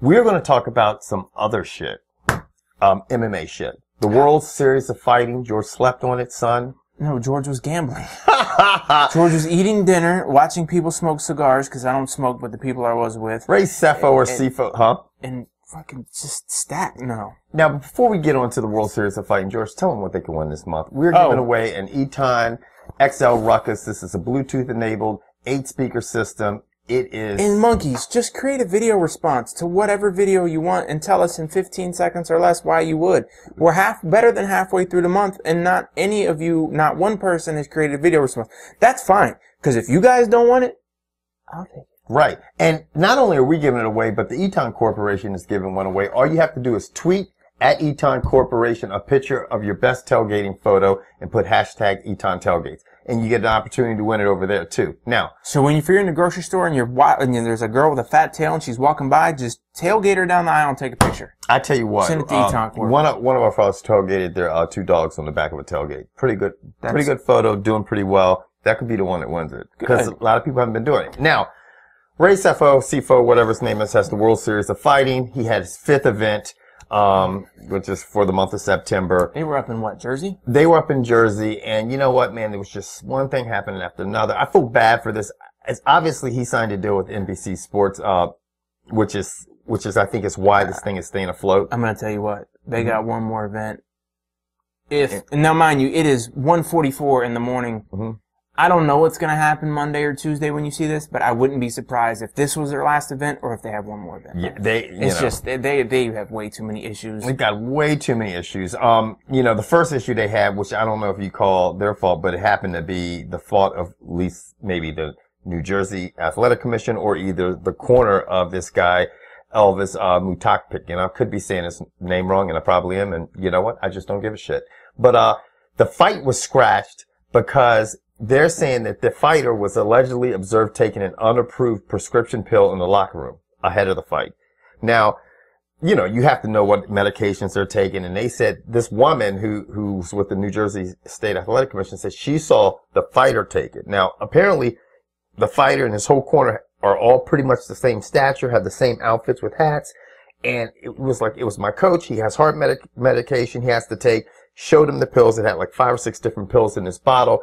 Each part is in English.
We're going to talk about some other shit. Um, MMA shit. The World Series of Fighting. George slept on it, son. No, George was gambling. George was eating dinner, watching people smoke cigars because I don't smoke, but the people I was with, Ray Sefo or Cefo, huh? and fucking just stat. No, Now, before we get on to the World Series of Fighting, George, tell them what they can win this month. We're Oh. giving away an Eton XL Rukus. This is a Bluetooth enabled eight speaker system. It is. and monkeys, just create a video response to whatever video you want and tell us in 15 seconds or less why you would. We're half better than halfway through the month, and not any of you, not one person has created a video response. That's fine, because if you guys don't want it, I'll take it. Right. And not only are we giving it away, but the Eton Corporation is giving one away. All you have to do is tweet at Eton Corporation a picture of your best tailgating photo and put hashtag Eton Tailgates. And you get an opportunity to win it over there too. Now, So when you're in the grocery store and you're and there's a girl with a fat tail and she's walking by, just tailgate her down the aisle and take a picture. I tell you what, Send it to um, one of one of our fellows tailgated their uh, two dogs on the back of a tailgate. Pretty good, That's- pretty good photo, doing pretty well. That could be the one that wins it because a lot of people haven't been doing it. Now, Ray Sefo, Cefo, whatever his name is, has the World Series of Fighting. He had his fifth event, um, which is for the month of September. They were up in what, Jersey? They were up in Jersey, and you know what, man? There was just one thing happening after another. I feel bad for this. It's obviously he signed a deal with NBC Sports, uh, which is which is I think is why this thing is staying afloat. I'm gonna tell you what, they Mm-hmm. got one more event. If, and now mind you, it is 1.44 in the morning. Mhm. I don't know what's gonna happen Monday or Tuesday when you see this, but I wouldn't be surprised if this was their last event or if they have one more event. Yeah, they. It's know, just, they, they, they have way too many issues. They've got way too many issues. Um, you know, the first issue they had, which I don't know if you call their fault, but it happened to be the fault of at least maybe the New Jersey Athletic Commission or either the corner of this guy, Elvis, uh, Mutakpik. And I could be saying his name wrong and I probably am. And you know what? I just don't give a shit. But, uh, the fight was scratched because they're saying that the fighter was allegedly observed taking an unapproved prescription pill in the locker room ahead of the fight. Now, you know, you have to know what medications they're taking. And they said this woman who, who's with the New Jersey State Athletic Commission said she saw the fighter take it. Now, apparently the fighter and his whole corner are all pretty much the same stature, have the same outfits with hats. And it was like, it was my coach. He has heart medic- medication he has to take. Showed him the pills. It had like five or six different pills in this bottle.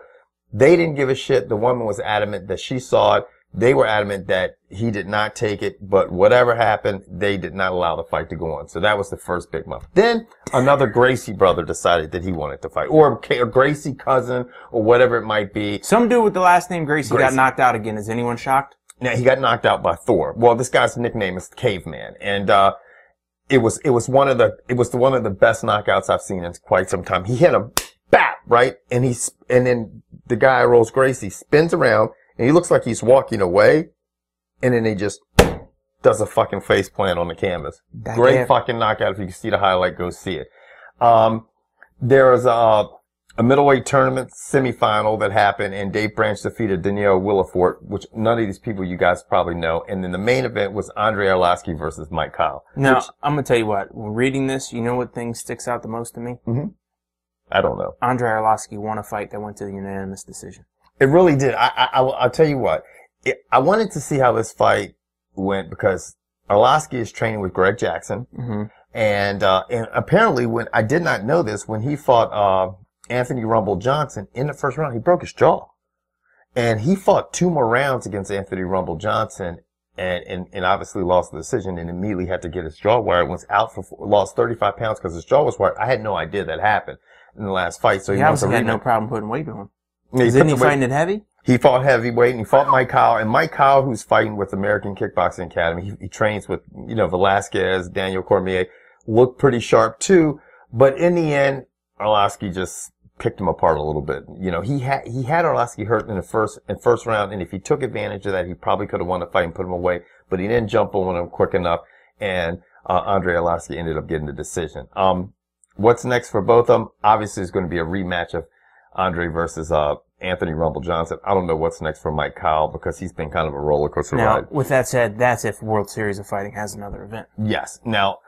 They didn't give a shit. The woman was adamant that she saw it. They were adamant that he did not take it, but whatever happened, they did not allow the fight to go on. So that was the first big month. Then another Gracie brother decided that he wanted to fight, or a Gracie cousin, or whatever it might be. Some dude with the last name Gracie, got knocked out again. Is anyone shocked? Now he got knocked out by Thor. Well, this guy's nickname is Caveman, and uh, it was it was one of the it was the, one of the best knockouts I've seen in quite some time. He hit him, bap, right, and he's and then the guy Rolles Gracie spins around, and he looks like he's walking away, and then he just does a fucking face plant on the canvas. That Great guy- fucking knockout. If you can see the highlight, go see it. Um, there was a, a middleweight tournament semifinal that happened, and Dave Branch defeated Danillo Villefort, which none of these people you guys probably know. And then the main event was Andrei Arlovski versus Mike Kyle. Now, which- I'm gonna tell you what, when reading this, you know what thing sticks out the most to me? I don't know. Andrei Arlovski won a fight that went to the unanimous decision. It really did. I, I, I will- tell you what. It, I wanted to see how this fight went because Arlovski is training with Greg Jackson. Mm-hmm. And, uh, and apparently when, I did not know this, when he fought, uh, Anthony Rumble Johnson in the first round, he broke his jaw. And he fought two more rounds against Anthony Rumble Johnson and, and, and obviously lost the decision and immediately had to get his jaw wired, was out for, lost 35 pounds because his jaw was wired. I had no idea that happened in the last fight. So he, He obviously had no problem putting weight on him. Yeah, he Isn't he fighting it heavy? he fought heavyweight and he fought Mike Kyle. And Mike Kyle, who's fighting with American Kickboxing Academy, he, he trains with, you know, Velasquez, Daniel Cormier, looked pretty sharp too. But in the end, Arlovski just picked him apart a little bit. You know, he had, he had Arlovski hurt in the first, in first round. And if he took advantage of that, he probably could have won the fight and put him away. But he didn't jump on him quick enough. And, uh, Andrei Arlovski ended up getting the decision. Um, what's next for both of them? Obviously, it's going to be a rematch of Andrei versus, uh, Anthony Rumble Johnson. I don't know what's next for Mike Kyle because he's been kind of a roller coaster Now, ride. with that said, that's if World Series of Fighting has another event. Yes. Now,